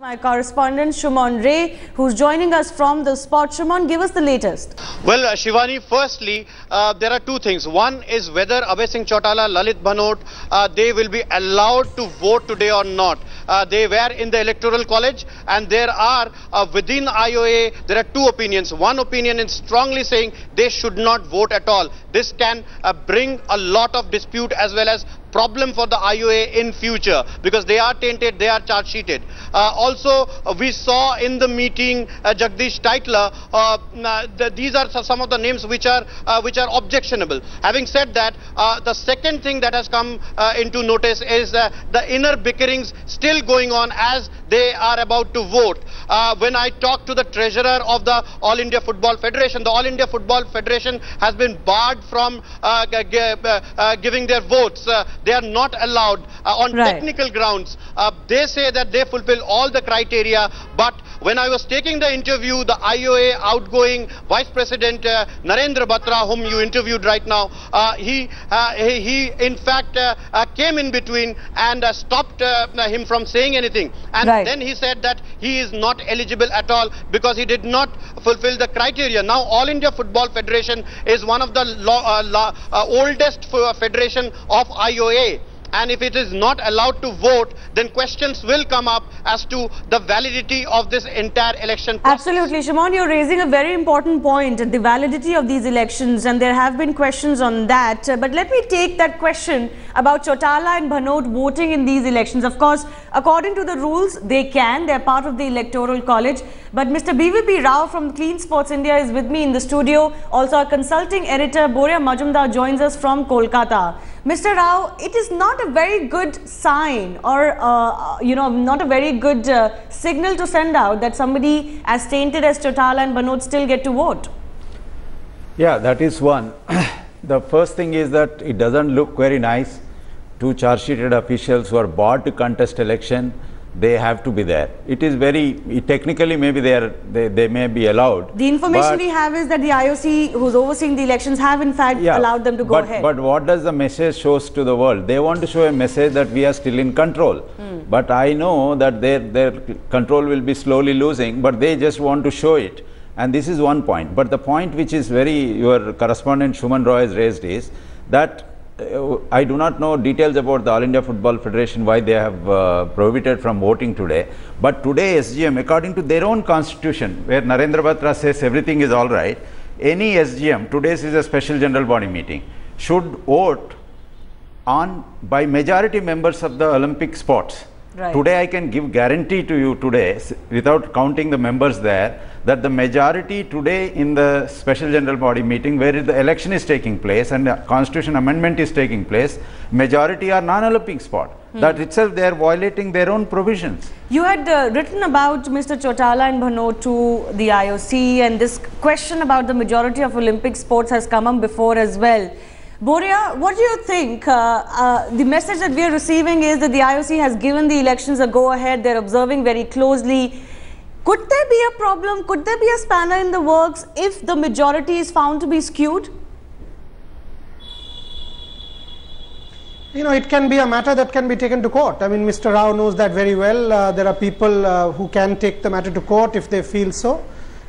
My correspondent Shumon Ray, who's joining us from the spot. Shumon, give us the latest. Well, uh, Shivani, firstly, uh, there are two things. One is whether Abhay Singh Chautala, Lalit Bhanot, uh, they will be allowed to vote today or not. Uh, they were in the electoral college and there are uh, within IOA, there are two opinions. One opinion is strongly saying they should not vote at all. This can uh, bring a lot of dispute as well as problem for the IOA in future because they are tainted, they are charge sheeted. Uh, also, uh, we saw in the meeting uh, Jagdish Tytler, uh, mm, uh, the, these are some of the names which are uh, which are objectionable. Having said that, the second thing that has come into notice is the inner bickerings still going on as they are about to vote. when I talked to the treasurer of the All India Football Federation, the All India Football Federation has been barred from giving their votes they are not allowed uh, on right. technical grounds. Uh, they say that they fulfill all the criteria, but when I was taking the interview, the IOA outgoing Vice President uh, Narendra Batra, whom you interviewed right now, uh, he, uh, he, he, in fact uh, uh, came in between and uh, stopped him from saying anything. And right. Then he said that he is not eligible at all because he did not fulfill the criteria. Now, All India Football Federation is one of the uh, uh, oldest uh, federation of IOA and if it is not allowed to vote, then questions will come up as to the validity of this entire election process. Absolutely. Shumon, you're raising a very important point, at the validity of these elections, and there have been questions on that. Uh, but let me take that question about Chautala and Bhanot voting in these elections. Of course, according to the rules, they can. They're part of the Electoral College. But Mr. BVP Rao from Clean Sports India is with me in the studio. Also, our consulting editor, Boria Majumdar, joins us from Kolkata. Mr. Rao, it is not a very good sign or, uh, you know, not a very good uh, signal to send out that somebody as tainted as Chautala and Bhanot still get to vote. Yeah, that is one. the first thing is that it doesn't look very nice. Two charge-sheeted officials who are barred to contest election they have to be there. It is very technically maybe they are they, they may be allowed. The information we have is that the IOC who's overseeing the elections have in fact yeah, allowed them to go but, ahead. But what does the message shows to the world? They want to show a message that we are still in control. Mm. But I know that their their control will be slowly losing, but they just want to show it. And this is one point. But the point which is very your correspondent Shumon Roy has raised is that I do not know details about the All India Football Federation, why they have uh, prohibited from voting today. But today SGM, according to their own constitution, where Narendra Batra says everything is all right, any SGM, today's is a special general body meeting, should vote on by majority members of the Olympic sports. Right. Today I can give guarantee to you today, without counting the members there, that the majority today in the special general body meeting where the election is taking place and the constitution amendment is taking place, majority are non-Olympic sport. Hmm. That itself they are violating their own provisions. You had uh, written about Mr. Chautala and Bhanot to the IOC and this question about the majority of Olympic sports has come up before as well. Boria, what do you think? Uh, uh, the message that we are receiving is that the IOC has given the elections a go-ahead. They're observing very closely. Could there be a problem? Could there be a spanner in the works if the majority is found to be skewed? You know, it can be a matter that can be taken to court. I mean, Mr. Rao knows that very well. Uh, there are people uh, who can take the matter to court if they feel so.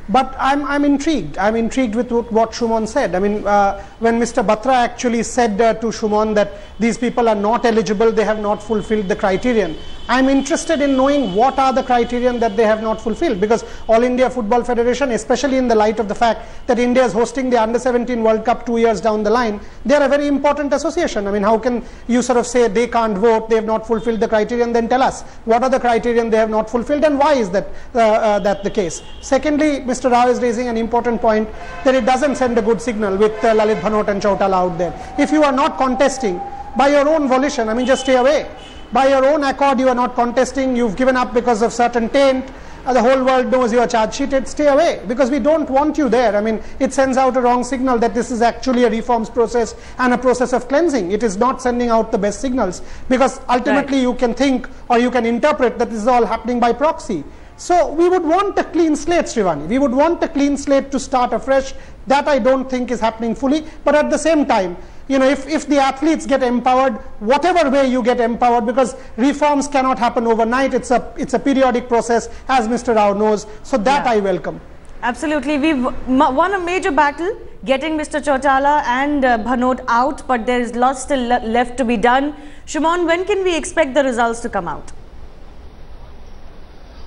But I'm, I'm intrigued. I'm intrigued with what, what Shumon said. I mean, uh, when Mr. Batra actually said uh, to Shumon that these people are not eligible, they have not fulfilled the criterion. I'm interested in knowing what are the criterion that they have not fulfilled because All India Football Federation, especially in the light of the fact that India is hosting the Under 17 World Cup two years down the line, they are a very important association. I mean, how can you sort of say they can't vote, they have not fulfilled the criterion, then tell us what are the criterion they have not fulfilled and why is that, uh, uh, that the case. Secondly, Mr. Rao is raising an important point that it doesn't send a good signal with uh, Lalit Bhanot and Chautala out there. If you are not contesting by your own volition, I mean, just stay away by your own accord you are not contesting, you've given up because of certain taint, uh, the whole world knows you are charge sheeted, stay away because we don't want you there. I mean, it sends out a wrong signal that this is actually a reforms process and a process of cleansing. It is not sending out the best signals because ultimately right. you can think or you can interpret that this is all happening by proxy. So we would want a clean slate, Shivani. We would want a clean slate to start afresh. That I don't think is happening fully. But at the same time, you know, if, if the athletes get empowered, whatever way you get empowered, because reforms cannot happen overnight, it's a, it's a periodic process, as Mr. Rao knows. So that Yeah. I welcome. Absolutely. We've won a major battle getting Mr. Chautala and uh, Bhanot out, but there is lots still le- left to be done. Shumon, when can we expect the results to come out?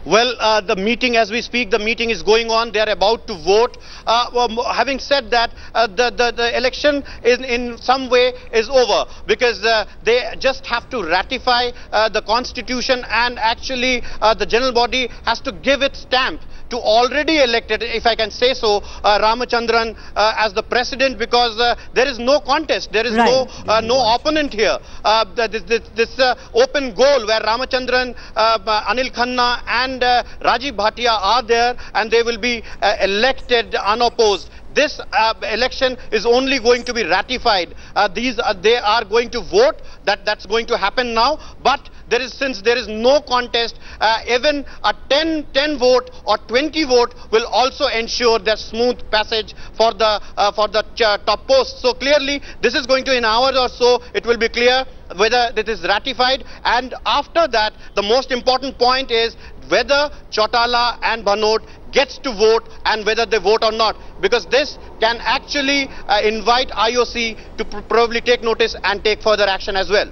Well, uh, the meeting, as we speak, the meeting is going on. They are about to vote. Uh, well, having said that, uh, the, the the election is in some way is over because uh, they just have to ratify uh, the constitution and actually uh, the general body has to give its stamp to already elected, if I can say so, uh, Ramachandran uh, as the president because uh, there is no contest, there is no uh, no opponent here. Uh, this this, this uh, open goal where Ramachandran, uh, Anil Khanna and uh, Rajiv Bhatia are there and they will be uh, elected unopposed this uh, election is only going to be ratified. Uh, these uh, they are going to vote. That that's going to happen now. But there is since there is no contest, uh, even a 10 10 vote or 20 vote will also ensure the smooth passage for the uh, for the ch- top post. So clearly, this is going to in hours or so it will be clear whether it is ratified. And after that, the most important point is whether Chautala and Bhanot gets to vote and whether they vote or not because this can actually uh, invite IOC to pr- probably take notice and take further action as well.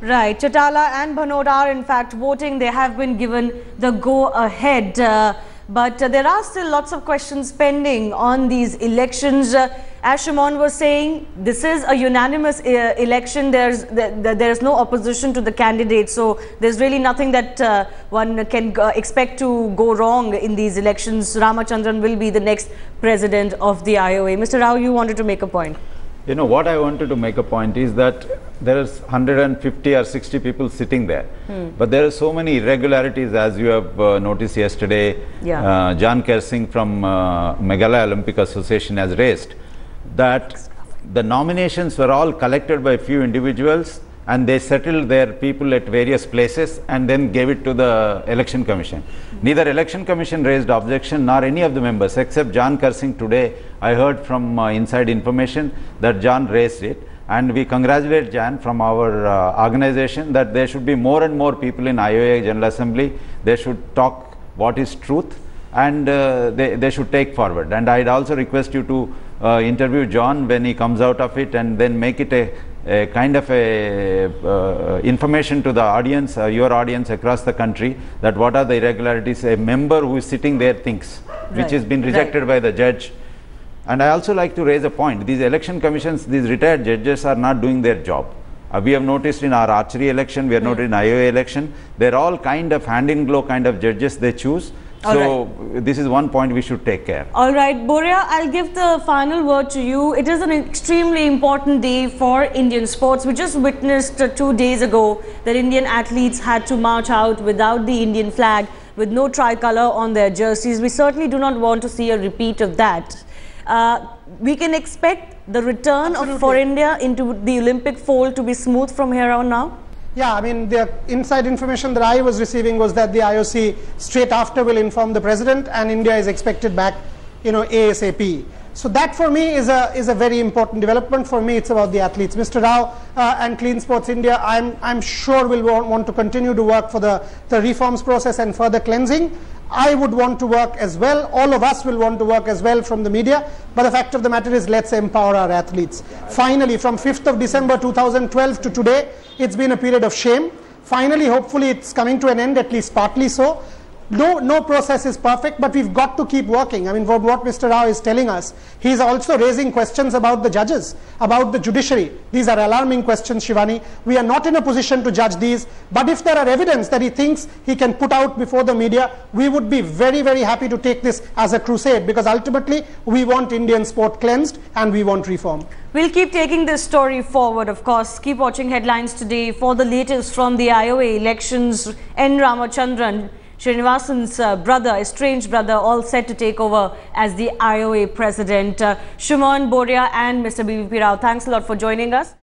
Right. Chautala and Bhanot are in fact voting. They have been given the go ahead. Uh, but uh, there are still lots of questions pending on these elections. Uh, as Shumon was saying, this is a unanimous uh, election. There's there, there- there's no opposition to the candidate, so there's really nothing that uh, one can uh, expect to go wrong in these elections. Ramachandran will be the next president of the IOA. Mr. Rao, you wanted to make a point. You know, what I wanted to make a point is that there is 150 or 60 people sitting there. But there are so many irregularities as you have uh, noticed yesterday. Yeah. Uh, John Kharshiing from uh, Meghalaya Olympic Association has raised that the nominations were all collected by a few individuals and they settled their people at various places and then gave it to the election commission. Neither election commission raised objection nor any of the members except John Kharshiing today. I heard from uh, inside information that John raised it and we congratulate John from our uh, organization that there should be more and more people in IOA General Assembly. They should talk what is truth and uh, they, they should take forward. And I'd also request you to uh, interview John when he comes out of it and then make it a, a kind of a uh, information to the audience, uh, your audience across the country that what are the irregularities a member who is sitting there thinks, which has been right. rejected by the judge. And I also like to raise a point. These election commissions, these retired judges are not doing their job. Uh, we have noticed in our archery election, we have noted in IOA election, they're all kind of hand in glove kind of judges they choose. All So this is one point we should take care. All right, Boria, I'll give the final word to you. It is an extremely important day for Indian sports. We just witnessed uh, two days ago that Indian athletes had to march out without the Indian flag, with no tricolor on their jerseys. We certainly do not want to see a repeat of that. Uh, we can expect the return of for India into the Olympic fold to be smooth from here on now. Yeah, I mean, the inside information that I was receiving was that the IOC straight after will inform the president, and India is expected back, you know, ASAP. So that for me is a is a very important development. For me, it's about the athletes. Mr. Rao uh, and Clean Sports India, I'm I'm sure will want, want to continue to work for the the reforms process and further cleansing. I would want to work as well. All of us will want to work as well from the media. But the fact of the matter is, let's empower our athletes. Finally, from 5th of December 2012 to today, it's been a period of shame. Finally, hopefully, it's coming to an end, at least partly so. No, no process is perfect, but we've got to keep working. I mean, what, what Mr. Rao is telling us, he's also raising questions about the judges, about the judiciary. These are alarming questions, Shivani. We are not in a position to judge these, but if there are evidence that he thinks he can put out before the media, we would be very, very happy to take this as a crusade because ultimately we want Indian sport cleansed and we want reform. We'll keep taking this story forward, of course. Keep watching headlines today for the latest from the IOA elections. N. Ramachandran, Srinivasan's uh, brother, estranged brother, all set to take over as the IOA president. Uh, Shumon Boria and Mr. BVP Rao, thanks a lot for joining us.